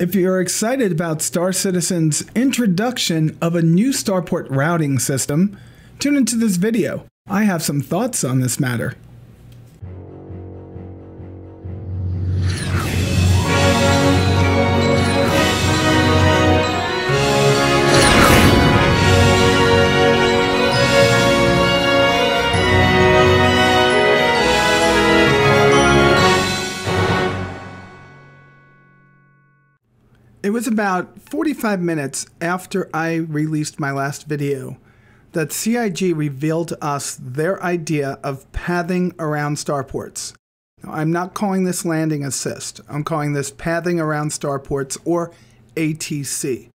If you're excited about Star Citizen's introduction of a new starport routing system, tune into this video. I have some thoughts on this matter. Was about 45 minutes after I released my last video that CIG revealed to us their idea of pathing around starports. Now, I'm not calling this landing assist, I'm calling this pathing around starports or ATC.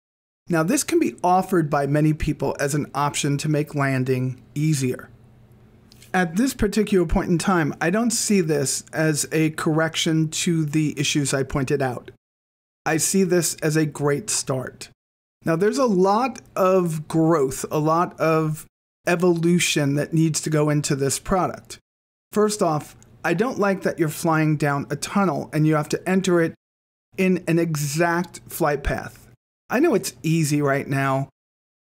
Now, this can be offered by many people as an option to make landing easier. At this particular point in time, I don't see this as a correction to the issues I pointed out. I see this as a great start. Now, there's a lot of growth, a lot of evolution that needs to go into this product. First off, I don't like that you're flying down a tunnel and you have to enter it in an exact flight path. I know it's easy right now,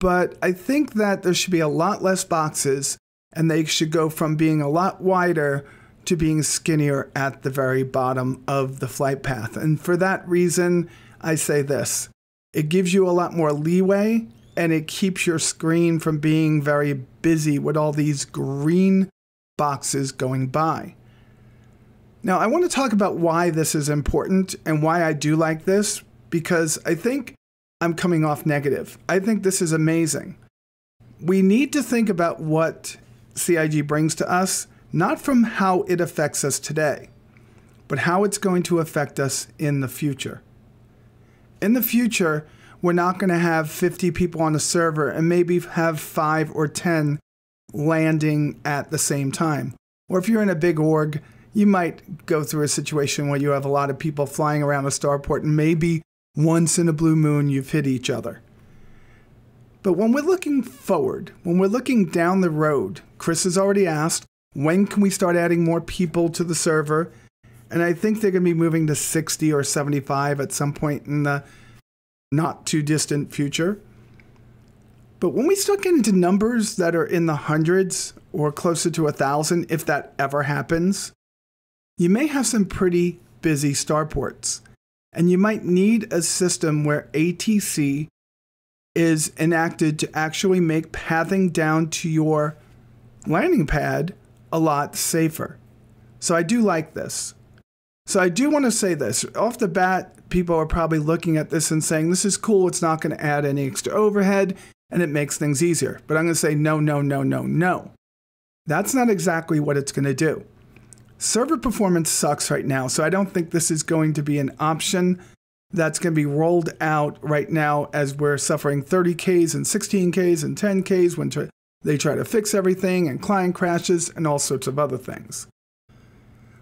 but I think that there should be a lot less boxes and they should go from being a lot wider to being skinnier at the very bottom of the flight path. And for that reason, I say this it gives you a lot more leeway and it keeps your screen from being very busy with all these green boxes going by. Now, I want to talk about why this is important and why I do like this because I think I'm coming off negative. I think this is amazing. We need to think about what CIG brings to us not from how it affects us today, but how it's going to affect us in the future. In the future, we're not going to have 50 people on a server and maybe have five or 10 landing at the same time. Or if you're in a big org, you might go through a situation where you have a lot of people flying around a starport and maybe once in a blue moon you've hit each other. But when we're looking forward, when we're looking down the road, Chris has already asked, when can we start adding more people to the server? And I think they're going to be moving to 60 or 75 at some point in the not too distant future. But when we start getting to numbers that are in the hundreds or closer to a thousand, if that ever happens, you may have some pretty busy starports. And you might need a system where ATC is enacted to actually make pathing down to your landing pad a lot safer. So I do like this. So I do want to say this. Off the bat, people are probably looking at this and saying, this is cool. It's not going to add any extra overhead and it makes things easier. But I'm going to say, no, no, no, no, no. That's not exactly what it's going to do. Server performance sucks right now, so I don't think this is going to be an option that's going to be rolled out right now as we're suffering 30Ks and 16Ks and 10Ks when they try to fix everything and client crashes and all sorts of other things.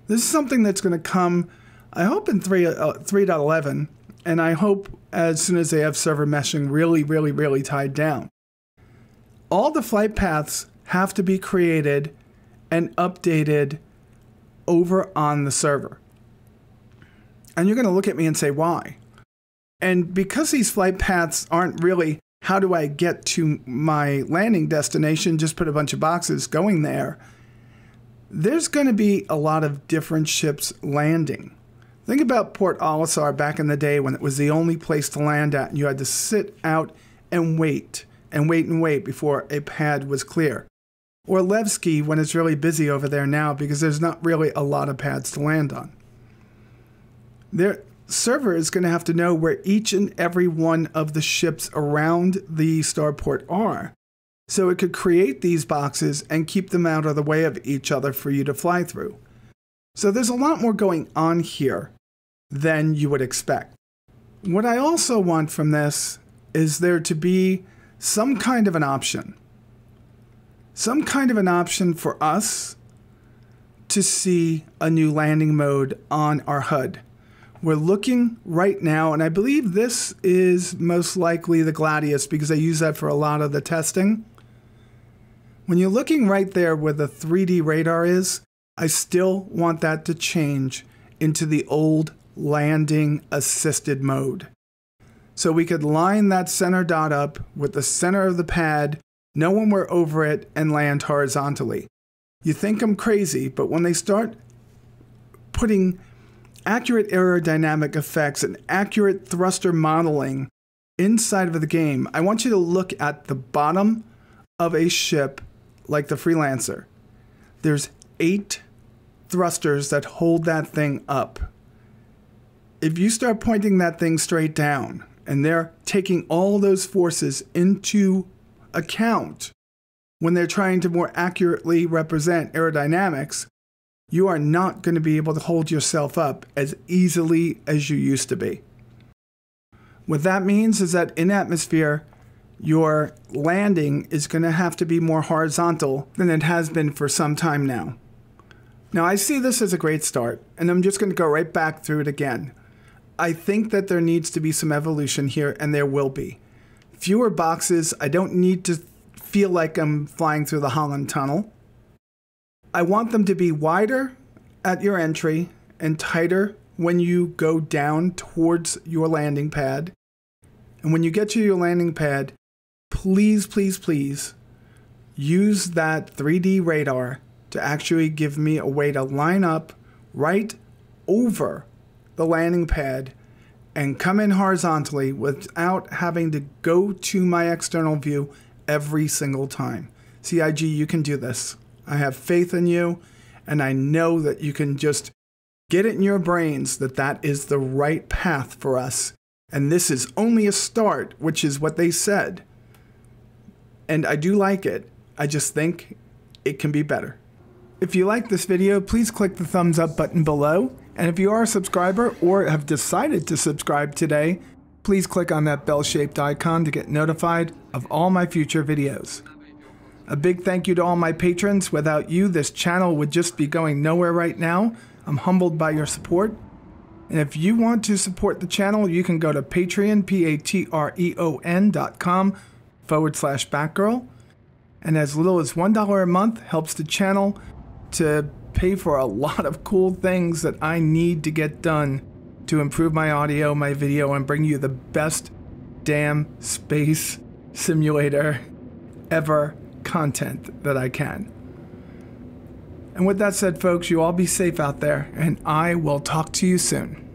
This is something that's going to come, I hope, in 3, uh, 3.11, and I hope as soon as they have server meshing really, really, really tied down. All the flight paths have to be created and updated over on the server. And you're going to look at me and say, why? And because these flight paths aren't really how do I get to my landing destination? Just put a bunch of boxes going there. There's going to be a lot of different ships landing. Think about Port Olisar back in the day when it was the only place to land at, and you had to sit out and wait and wait and wait before a pad was clear. Or Levski when it's really busy over there now because there's not really a lot of pads to land on. There, server is going to have to know where each and every one of the ships around the starport are. So it could create these boxes and keep them out of the way of each other for you to fly through. So there's a lot more going on here than you would expect. What I also want from this is there to be some kind of an option. Some kind of an option for us to see a new landing mode on our HUD. We're looking right now, and I believe this is most likely the Gladius because I use that for a lot of the testing. When you're looking right there where the 3D radar is, I still want that to change into the old landing assisted mode. So we could line that center dot up with the center of the pad, know when we're over it, and land horizontally. You think I'm crazy, but when they start putting accurate aerodynamic effects and accurate thruster modeling inside of the game, I want you to look at the bottom of a ship like the Freelancer. There's eight thrusters that hold that thing up. If you start pointing that thing straight down and they're taking all those forces into account when they're trying to more accurately represent aerodynamics, you are not going to be able to hold yourself up as easily as you used to be. What that means is that in atmosphere, your landing is going to have to be more horizontal than it has been for some time now. Now, I see this as a great start, and I'm just going to go right back through it again. I think that there needs to be some evolution here, and there will be. Fewer boxes. I don't need to feel like I'm flying through the Holland Tunnel. I want them to be wider at your entry and tighter when you go down towards your landing pad. And when you get to your landing pad, please, please, please use that 3D radar to actually give me a way to line up right over the landing pad and come in horizontally without having to go to my external view every single time. CIG, you can do this. I have faith in you, and I know that you can just get it in your brains that that is the right path for us. And this is only a start, which is what they said. And I do like it. I just think it can be better. If you like this video, please click the thumbs up button below. And if you are a subscriber or have decided to subscribe today, please click on that bell-shaped icon to get notified of all my future videos. A big thank you to all my patrons. Without you, this channel would just be going nowhere right now. I'm humbled by your support. And if you want to support the channel, you can go to Patreon, P-A-T-R-E-O-N dot com forward slash Batgirl. And as little as $1 a month helps the channel to pay for a lot of cool things that I need to get done to improve my audio, my video, and bring you the best damn space simulator ever content that I can. And with that said, folks, you all be safe out there, and I will talk to you soon.